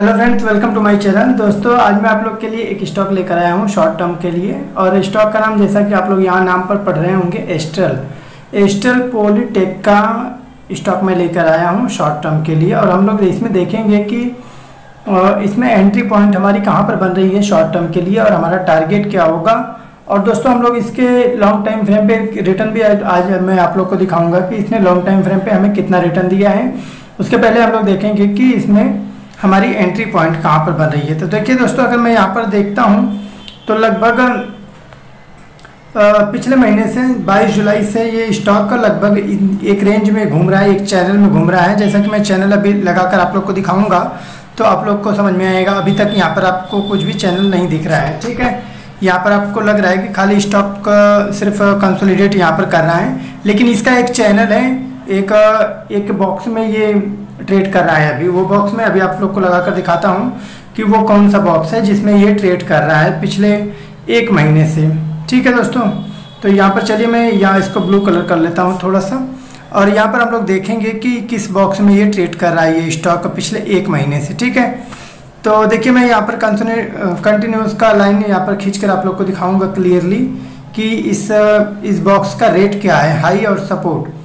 Hello friends welcome to my channel दोस्तों, आज मैं आप लोग के लिए एक स्टॉक लेकर आया हूँ शॉर्ट टर्म के लिए। और स्टॉक का नाम जैसा कि आप लोग यहाँ नाम पर पढ़ रहे होंगे एस्ट्रल एस्ट्रल पोलिटेक का स्टॉक मैं लेकर आया हूँ शॉर्ट टर्म के लिए। और हम लोग इसमें देखेंगे कि इसमें एंट्री पॉइंट हमारी कहाँ पर बन रही है शॉर्ट टर्म के लिए और हमारा टारगेट क्या होगा। और दोस्तों, हम लोग इसके लॉन्ग टाइम फ्रेम पे रिटर्न भी आज मैं आप लोग को दिखाऊँगा कि इसने लॉन्ग टाइम फ्रेम पे हमें कितना रिटर्न दिया है। उसके पहले हम लोग देखेंगे कि इसमें हमारी एंट्री पॉइंट कहाँ पर बन रही है? तो देखिए दोस्तों, अगर मैं यहाँ पर देखता हूँ तो लगभग पिछले महीने से 22 जुलाई से ये स्टॉक का लगभग एक रेंज में घूम रहा है, एक चैनल में घूम रहा है। जैसा कि मैं चैनल अभी लगाकर आप लोग को दिखाऊँगा तो आप लोग को समझ में आएगा, अभी तक यहाँ पर आपको कुछ भी चैनल नहीं दिख रहा है, ठीक है? यहाँ पर आपको लग रहा है कि खाली स्टॉक सिर्फ़ कंसोलिडेट यहाँ पर कर रहा है, लेकिन इसका एक चैनल है, एक एक बॉक्स में ये ट्रेड कर रहा है अभी। वो बॉक्स में अभी आप लोग को लगा कर दिखाता हूँ कि वो कौन सा बॉक्स है जिसमें ये ट्रेड कर रहा है पिछले एक महीने से। ठीक है दोस्तों? तो यहाँ पर चलिए मैं यहाँ इसको ब्लू कलर कर लेता हूँ थोड़ा सा और यहाँ पर हम लोग देखेंगे कि किस बॉक्स में ये ट्रेड कर रहा है ये स्टॉक पिछले एक महीने से। ठीक है? तो देखिए मैं यहाँ पर कंटिन्यूस का लाइन यहाँ पर खींच कर आप लोग को दिखाऊँगा क्लियरली कि इस इस बॉक्स का रेट क्या है हाई और सपोर्ट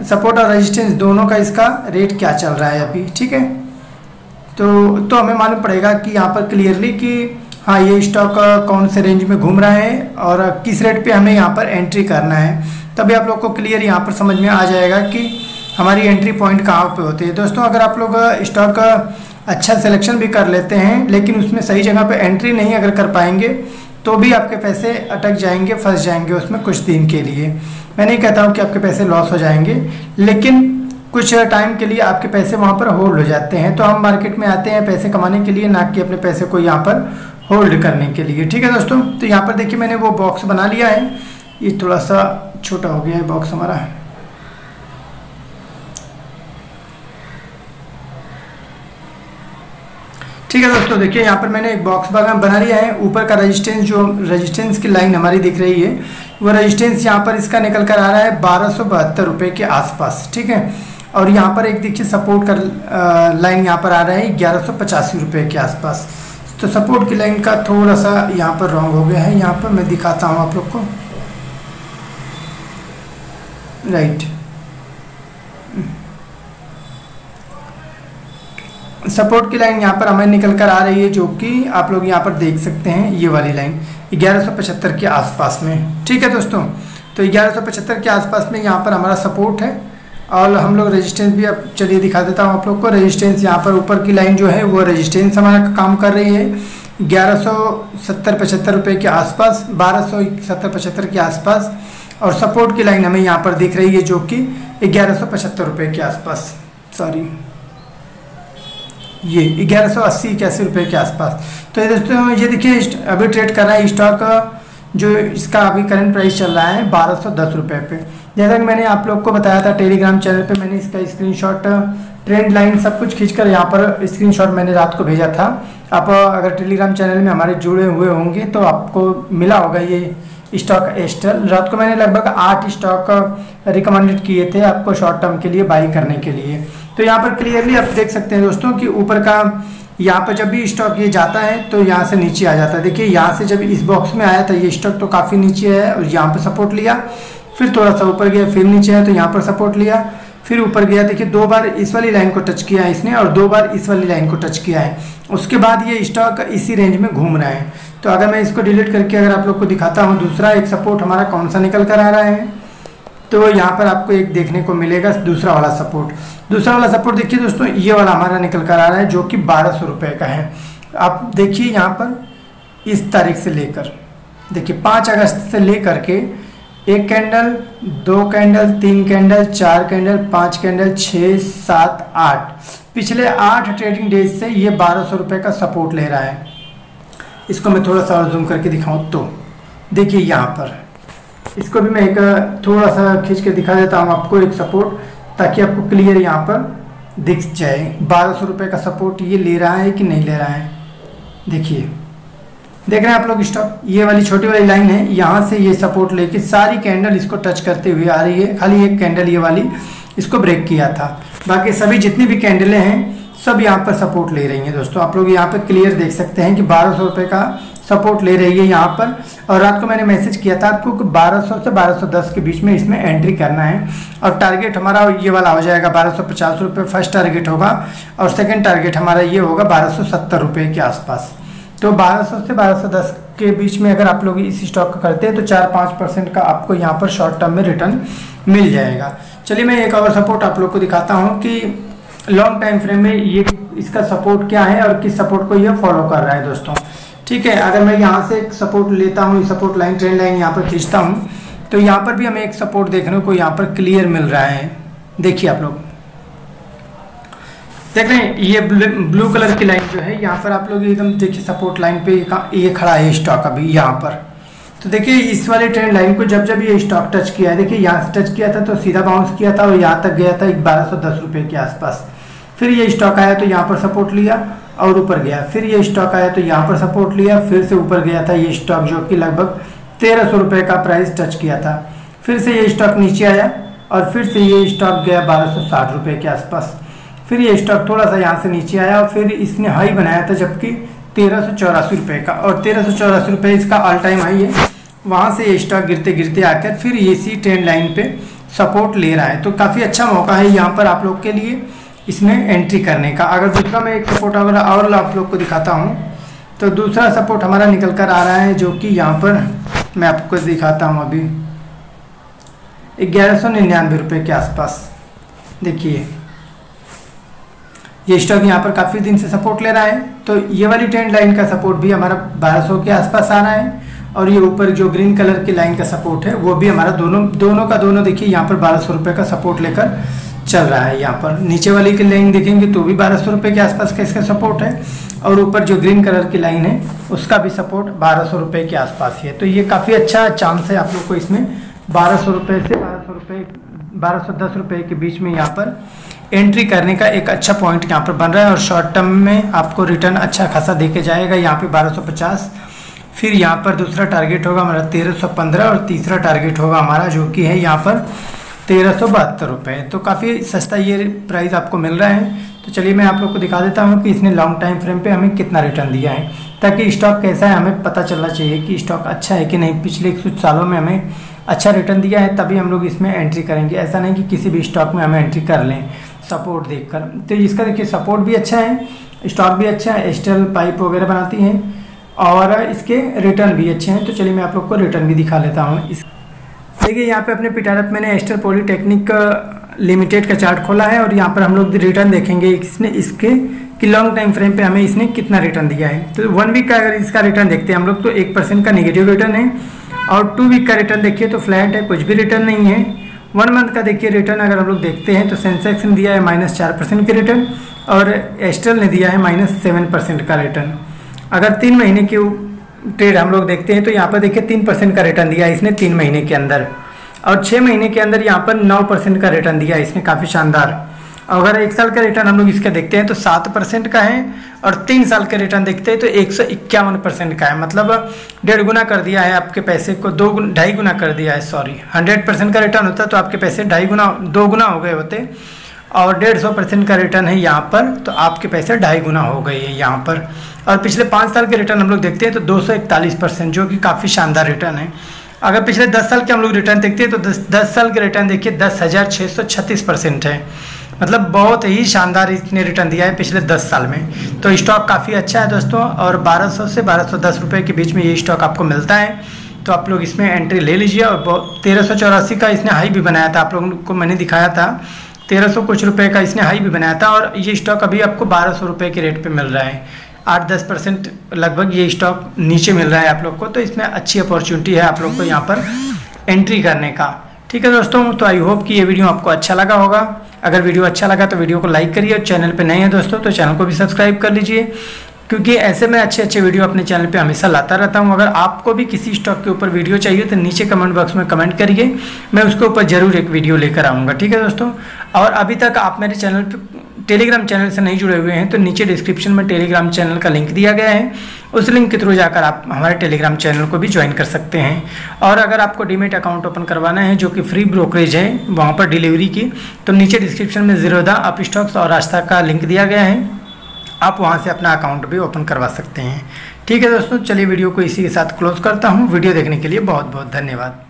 सपोर्ट और रेजिस्टेंस दोनों का इसका रेट क्या चल रहा है अभी, ठीक है? तो तो हमें मालूम पड़ेगा कि यहाँ पर क्लियरली कि हाँ ये स्टॉक कौन से रेंज में घूम रहा है और किस रेट पे हमें यहाँ पर एंट्री करना है। तभी आप लोग को क्लियर यहाँ पर समझ में आ जाएगा कि हमारी एंट्री पॉइंट कहाँ पे होती है। दोस्तों, अगर आप लोग स्टॉक अच्छा सिलेक्शन भी कर लेते हैं, लेकिन उसमें सही जगह पे एंट्री नहीं अगर कर पाएँगे तो भी आपके पैसे अटक जाएँगे, फंस जाएँगे उसमें कुछ दिन के लिए। मैं नहीं कहता हूँ कि आपके पैसे लॉस हो जाएँगे, लेकिन कुछ टाइम के लिए आपके पैसे वहाँ पर होल्ड हो जाते हैं। तो हम मार्केट में आते हैं पैसे कमाने के लिए, ना कि अपने पैसे को यहाँ पर होल्ड करने के लिए। ठीक है दोस्तों तो यहाँ पर देखिए मैंने वो बॉक्स बना लिया है। ये थोड़ा सा छोटा हो गया है बॉक्स हमारा। ठीक है दोस्तों, देखिए, यहाँ पर मैंने एक बॉक्स बना लिया है। ऊपर का रेजिस्टेंस जो रेजिस्टेंस की लाइन हमारी दिख रही है, वो रेजिस्टेंस यहाँ पर इसका निकल कर आ रहा है बारह सौ बहत्तर रुपये के आसपास, ठीक है? और यहाँ पर एक देखिए सपोर्ट का लाइन यहाँ पर आ रहा है ग्यारह सौ पचासी रुपये के आसपास। तो सपोर्ट की लाइन का थोड़ा सा यहाँ पर रॉन्ग हो गया है। यहाँ पर मैं दिखाता हूँ आप लोग को। राइट सपोर्ट की लाइन यहाँ पर हमें निकल कर आ रही है, जो कि आप लोग यहाँ पर देख सकते हैं, ये वाली लाइन। ग्यारह के आसपास में। ठीक है दोस्तों? तो ग्यारह के आसपास में यहाँ पर हमारा सपोर्ट है। और हम लोग रेजिस्टेंस भी अब चलिए दिखा देता हूँ आप लोग को। रेजिस्टेंस यहाँ पर ऊपर की लाइन जो है, वो रेजिस्टेंस हमारा काम कर रही है। ग्यारह सौ सत्तर पचहत्तर रुपये के आसपास, बारह सौ सत्तर पचहत्तर के आसपास, और सपोर्ट की लाइन हमें यहाँ पर दिख रही है, जो कि ग्यारह सौ पचहत्तर रुपये के आसपास। सॉरी ये ग्यारह सौ अस्सी इक्यासी रुपये के आसपास। तो ये दोस्तों, ये देखिए अभी ट्रेड कर रहा है स्टॉक जो इसका अभी करंट प्राइस चल रहा है बारह सौ दस रुपये पे। जैसा कि मैंने आप लोग को बताया था टेलीग्राम चैनल पे, मैंने इसका स्क्रीनशॉट ट्रेंड लाइन सब कुछ खींचकर यहाँ पर स्क्रीनशॉट मैंने रात को भेजा था। आप, अगर टेलीग्राम चैनल में हमारे जुड़े हुए होंगे तो आपको मिला होगा ये स्टॉक एस्टल रात को मैंने लगभग आठ स्टॉक रिकमेंडेड किए थे आपको शॉर्ट टर्म के लिए बाई करने के लिए। तो यहाँ पर क्लियरली आप देख सकते हैं दोस्तों कि ऊपर का यहाँ पर जब भी स्टॉक ये जाता है तो यहाँ से नीचे आ जाता है। देखिए, यहाँ से जब इस बॉक्स में आया था, ये स्टॉक तो काफ़ी नीचे है और यहाँ पर सपोर्ट लिया। फिर थोड़ा सा ऊपर गया, फिर नीचे है तो यहाँ पर सपोर्ट लिया। फिर ऊपर गया, देखिए, दो बार इस वाली लाइन को टच किया है इसने और दो बार इस वाली लाइन को टच किया है। उसके बाद ये स्टॉक इसी रेंज में घूम रहा है। तो अगर मैं इसको डिलीट करके अगर आप लोग को दिखाता हूँ, दूसरा एक सपोर्ट हमारा कौन सा निकल कर आ रहा है? तो यहाँ पर आपको एक देखने को मिलेगा, दूसरा वाला सपोर्ट दूसरा वाला सपोर्ट देखिए दोस्तों, ये वाला हमारा निकल कर आ रहा है जो कि बारह सौ रुपये का है। आप देखिए यहाँ पर, इस तारीख से लेकर, देखिए पाँच अगस्त से लेकर के एक कैंडल दो कैंडल तीन कैंडल चार कैंडल पाँच कैंडल छः, सात, आठ। पिछले आठ ट्रेडिंग डेज़ से ये बारह सौ रुपये का सपोर्ट ले रहा है। इसको मैं थोड़ा सा और जूम करके दिखाऊँ तो देखिए यहाँ पर। इसको भी मैं एक, थोड़ा सा खींच के दिखा देता हूँ आपको एक सपोर्ट ताकि आपको क्लियर यहाँ पर दिख जाए। बारह सौ रुपये का सपोर्ट ये ले रहा है कि नहीं ले रहा है? देखिए, देख रहे हैं आप लोग स्टॉक ये वाली छोटी वाली लाइन है, यहाँ से ये सपोर्ट लेके सारी कैंडल इसको टच करते हुए आ रही है। खाली एक कैंडल ये वाली इसको ब्रेक किया था। बाकी सभी जितनी भी कैंडलें हैं, सब यहाँ पर सपोर्ट ले रही हैं दोस्तों। आप लोग यहाँ पर क्लियर देख सकते हैं कि बारह सौ रुपये का सपोर्ट ले रही है यहाँ पर। और रात को मैंने मैसेज किया था आपको कि 1200 से 1210 के बीच में इसमें एंट्री करना है। और टारगेट हमारा ये वाला हो जाएगा बारह सौ पचास फ़र्स्ट टारगेट होगा। और सेकंड टारगेट हमारा ये होगा बारह सौ सत्तर के आसपास। तो 1200 से 1210 के बीच में अगर आप लोग इस स्टॉक का करते हैं तो चार पाँच परसेंट का आपको यहाँ पर शॉर्ट टर्म में रिटर्न मिल जाएगा। चलिए मैं एक और सपोर्ट आप लोग को दिखाता हूँ कि लॉन्ग टाइम फ्रेम में ये इसका सपोर्ट क्या है और किस सपोर्ट को ये फॉलो कर रहा है दोस्तों। ठीक है, अगर मैं यहाँ से एक सपोर्ट लेता हूँ सपोर्ट लाइन ट्रेंड लाइन यहाँ पर खींचता हूँ तो यहाँ पर भी हमें एक सपोर्ट देखने को यहाँ पर क्लियर मिल रहा है। देखिए आप लोग। देख रहे हैं, ये ब्लू कलर की लाइन जो है, यहाँ पर आप लोग एकदम देखिए सपोर्ट लाइन पे ये खड़ा है स्टॉक अभी यहाँ पर। तो देखिए, इस वाले ट्रेंड लाइन को जब जब ये स्टॉक टच किया है, देखिए यहाँ से टच किया था तो सीधा बाउंस किया था और यहाँ तक गया था एक बारह सौ दस रुपये के आसपास। फिर ये स्टॉक आया तो यहाँ पर सपोर्ट लिया। और ऊपर गया। फिर ये स्टॉक आया तो यहाँ पर सपोर्ट लिया, फिर से ऊपर गया था ये स्टॉक जो कि लगभग तेरह सौ रुपये का प्राइस टच किया था। फिर से ये स्टॉक नीचे आया और फिर से ये स्टॉक गया बारह सौ साठ रुपये के आसपास। फिर ये स्टॉक थोड़ा सा यहाँ से नीचे आया और फिर इसने हाई बनाया था जबकि तेरह सौ चौरासी रुपये का। और तेरह सौ चौरासी रुपये इसका ऑल टाइम हाई है। वहाँ से ये स्टॉक गिरते गिरते आकर फिर इसी ट्रेंड लाइन पे सपोर्ट ले रहा है। तो काफ़ी अच्छा मौका है यहाँ पर आप लोग के लिए। इसमें एंट्री करने का। अगर दूसरा मैं एक सपोर्ट अगर और आप लोग को दिखाता हूँ तो दूसरा सपोर्ट हमारा निकल कर आ रहा है जो कि यहाँ पर मैं आपको दिखाता हूँ अभी। ग्यारह सौ निन्यानवे रुपये के आसपास। देखिए, ये स्टॉक यहाँ पर काफ़ी दिन से सपोर्ट ले रहा है। तो ये वाली ट्रेंड लाइन का सपोर्ट भी हमारा 1200 के आसपास आ रहा है। और ये ऊपर जो ग्रीन कलर की लाइन का सपोर्ट है, वो भी हमारा दोनों दोनों का दोनों देखिए, यहाँ पर बारह सौ का सपोर्ट लेकर चल रहा है यहाँ पर। नीचे वाली की लाइन देखेंगे तो भी बारह सौ के आसपास का इसका सपोर्ट है और ऊपर जो ग्रीन कलर की लाइन है, उसका भी सपोर्ट बारह सौ के आसपास ही है। तो ये काफ़ी अच्छा चांस है आप लोग को इसमें बारह सौ से बारह सौ रुपये बारह सौ, दस रुपये के बीच में यहाँ पर एंट्री करने का एक अच्छा पॉइंट यहाँ पर बन रहा है और शॉर्ट टर्म में आपको रिटर्न अच्छा खासा देके जाएगा। यहाँ पे 1250 फिर यहाँ पर दूसरा टारगेट होगा हमारा 1315 और तीसरा टारगेट होगा हमारा जो कि है यहाँ पर तेरह सौ बहत्तर रुपये तो काफ़ी सस्ता ये प्राइस आपको मिल रहा है। तो चलिए मैं आप लोग को दिखा देता हूँ कि इसने लॉन्ग टाइम फ्रेम पे हमें कितना रिटर्न दिया है। ताकि स्टॉक कैसा है, हमें पता चलना चाहिए कि स्टॉक अच्छा है कि नहीं। पिछले कुछ सालों में हमें अच्छा रिटर्न दिया है, तभी हम लोग इसमें एंट्री करेंगे। ऐसा नहीं कि किसी भी स्टॉक में हमें एंट्री कर लें सपोर्ट देखकर। तो इसका देखिए सपोर्ट भी अच्छा है स्टॉक भी अच्छा है एस्टल पाइप वगैरह बनाती हैं, और इसके रिटर्न भी अच्छे हैं। तो चलिए मैं आप लोग को रिटर्न भी दिखा लेता हूँ। इस देखिए यहाँ पे अपने पिटारप मैंने एस्टर पॉलीटेक्निक लिमिटेड का चार्ट खोला है और यहाँ पर हम लोग रिटर्न देखेंगे इसने, इसके कि लॉन्ग टाइम फ्रेम पे हमें इसने कितना रिटर्न दिया है। तो वन वीक का अगर इसका रिटर्न देखते हैं हम लोग तो एक परसेंट का निगेटिव रिटर्न है और टू वीक का रिटर्न देखिए तो फ्लैट है, कुछ भी रिटर्न नहीं है। वन मंथ का देखिए रिटर्न अगर हम लोग देखते हैं तो सेंसेक्स ने दिया है माइनस चार परसेंट के रिटर्न और एस्ट्रल ने दिया है माइनस सेवन परसेंट का रिटर्न अगर तीन महीने की ट्रेड हम लोग देखते हैं तो यहाँ पर देखिए तीन परसेंट का रिटर्न दिया इसने तीन महीने के अंदर। और छः महीने के अंदर यहाँ पर नौ परसेंट का रिटर्न दिया इसने, काफ़ी शानदार। अगर एक साल का रिटर्न हम लोग इसका देखते हैं तो सात परसेंट का है, और तीन साल का रिटर्न देखते हैं तो एक सौ इक्यावन परसेंट का है। मतलब डेढ़ गुना कर दिया है आपके पैसे को, दो ढाई गुना कर दिया है सॉरी हंड्रेड परसेंट का रिटर्न होता तो आपके पैसे ढाई गुना, दो गुना हो गए होते। और डेढ़ सौ परसेंट का रिटर्न है यहाँ पर तो आपके पैसे ढाई गुना हो गए हैं यहाँ पर। और पिछले पाँच साल के रिटर्न हम लोग देखते हैं तो दो सौ इकतालीस परसेंट, जो कि काफ़ी शानदार रिटर्न है। अगर पिछले दस साल के हम लोग रिटर्न देखते हैं तो दस दस साल के रिटर्न देखिए, दस हज़ार छः सौ छत्तीस परसेंट है। मतलब बहुत ही शानदार इसने रिटर्न दिया है पिछले 10 साल में। तो स्टॉक काफ़ी अच्छा है दोस्तों, और 1200 से 1210 रुपए के बीच में ये स्टॉक आपको मिलता है। तो आप लोग इसमें एंट्री ले लीजिए, और तेरह सौ चौरासी का इसने हाई भी बनाया था, आप लोगों को मैंने दिखाया था। तेरह सौ कुछ रुपए का इसने हाई भी बनाया था और ये स्टॉक अभी आपको बारह सौ रुपये के रेट पे मिल रहा है। आठ दस परसेंट लगभग ये स्टॉक नीचे मिल रहा है आप लोग को तो इसमें अच्छी अपॉर्चुनिटी है आप लोग को यहाँ पर एंट्री करने का। ठीक है दोस्तों तो आई होप कि ये वीडियो आपको अच्छा लगा होगा। अगर वीडियो अच्छा लगा तो वीडियो को लाइक करिए और चैनल पर नए हैं दोस्तों तो चैनल को भी सब्सक्राइब कर लीजिए। क्योंकि ऐसे में अच्छे अच्छे वीडियो अपने चैनल पे हमेशा लाता रहता हूँ। अगर आपको भी किसी स्टॉक के ऊपर वीडियो चाहिए तो नीचे कमेंट बॉक्स में कमेंट करिए। मैं उसके ऊपर ज़रूर एक वीडियो लेकर आऊँगा, ठीक है दोस्तों? और अभी तक आप मेरे चैनल पर टेलीग्राम चैनल से नहीं जुड़े हुए हैं तो नीचे डिस्क्रिप्शन में टेलीग्राम चैनल का लिंक दिया गया है। उस लिंक के थ्रू जाकर आप हमारे टेलीग्राम चैनल को भी ज्वाइन कर सकते हैं। और अगर आपको डीमेट अकाउंट ओपन करवाना है, जो कि फ्री ब्रोकरेज है, वहाँ पर डिलीवरी की तो नीचे डिस्क्रिप्शन में जीरोदा अप स्टॉक्स और रास्ता का लिंक दिया गया है। आप वहाँ से अपना अकाउंट भी ओपन करवा सकते हैं। ठीक है दोस्तों, चलिए वीडियो को इसी के साथ क्लोज करता हूँ। वीडियो देखने के लिए बहुत बहुत धन्यवाद।